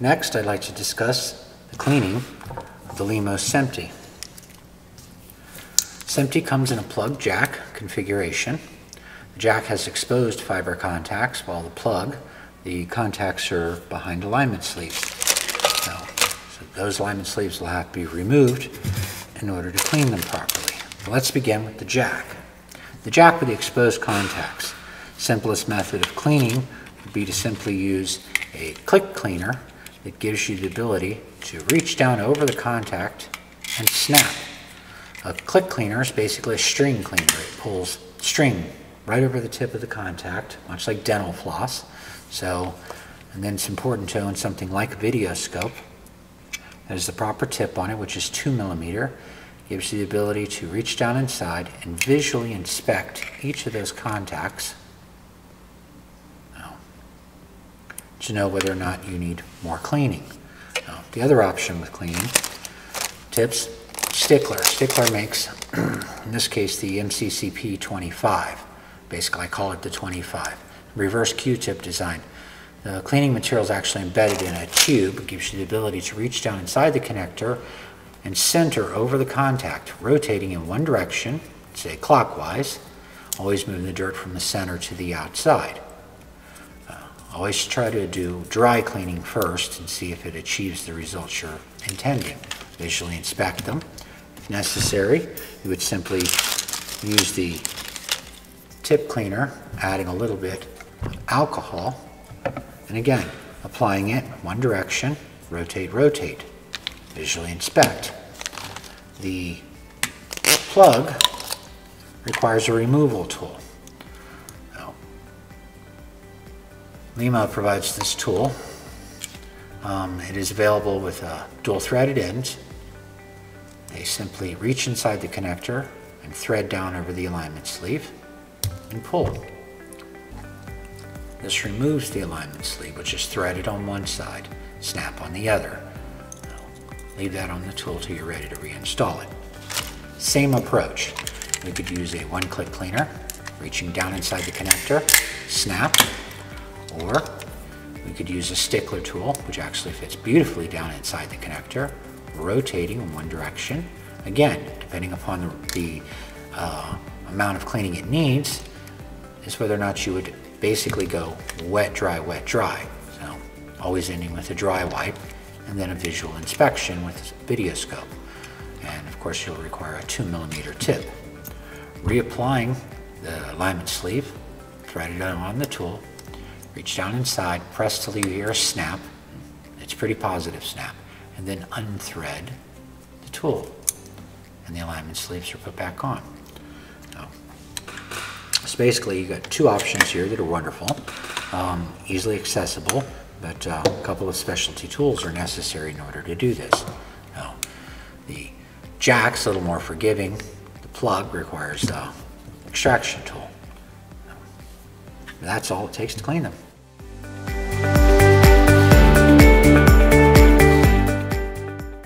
Next, I'd like to discuss the cleaning of the Lemo SMPTE. SMPTE comes in a plug jack configuration. The jack has exposed fiber contacts while the plug, the contacts are behind alignment sleeves. So, so those alignment sleeves will have to be removed in order to clean them properly. Let's begin with the jack. The jack with the exposed contacts. Simplest method of cleaning would be to simply use a click cleaner that gives you the ability to reach down over the contact and snap. A click cleaner is basically a string cleaner. It pulls string right over the tip of the contact, much like dental floss. So, and then it's important to own something like a video scope. That is the proper tip on it, which is two millimeter. Gives you the ability to reach down inside and visually inspect each of those contacts to know whether or not you need more cleaning. Now, the other option with cleaning tips, Stickler. Stickler makes, in this case, the MCCP 25. Basically, I call it the 25. Reverse Q-tip design. The cleaning material is actually embedded in a tube. It gives you the ability to reach down inside the connector and center over the contact, rotating in one direction, say clockwise, always moving the dirt from the center to the outside. Always try to do dry cleaning first and see if it achieves the results you're intending. Visually inspect them. If necessary, you would simply use the tip cleaner, adding a little bit of alcohol, and again, applying it one direction, rotate, rotate. Visually inspect. The plug requires a removal tool. Lemo provides this tool. Um, it is available with a dual threaded ends. They simply reach inside the connector and thread down over the alignment sleeve and pull. This removes the alignment sleeve, which is threaded on one side, snap on the other. Leave that on the tool till you're ready to reinstall it. Same approach. We could use a one-click cleaner, reaching down inside the connector, snap, or we could use a stickler tool, which actually fits beautifully down inside the connector, rotating in one direction. Again, depending upon the, the uh, amount of cleaning it needs, is whether or not you would basically go wet, dry, wet, dry. So always ending with a dry wipe and then a visual inspection with a video scope. And of course you'll require a two millimeter tip. Reapplying the alignment sleeve, thread it on the tool, Reach down inside, press till you hear a snap. It's pretty positive snap. And then unthread the tool. And the alignment sleeves are put back on. So, basically you got two options here that are wonderful, um, easily accessible, but uh, a couple of specialty tools are necessary in order to do this. Now, the jack's a little more forgiving. The plug requires the extraction tool. That's all it takes to clean them.